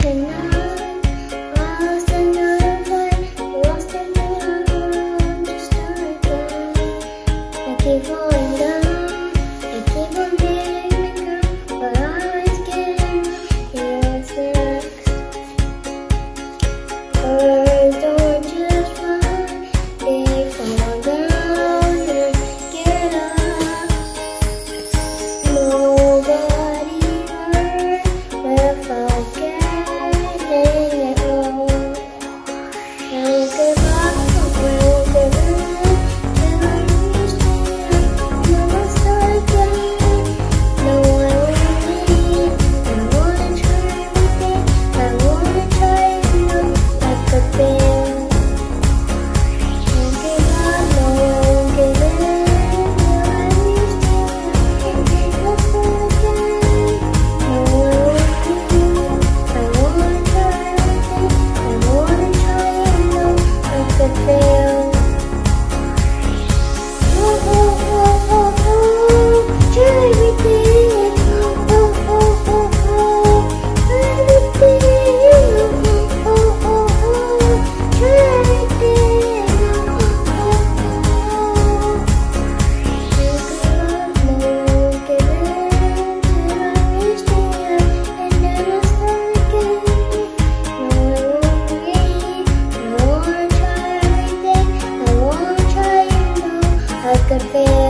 人呢？like a.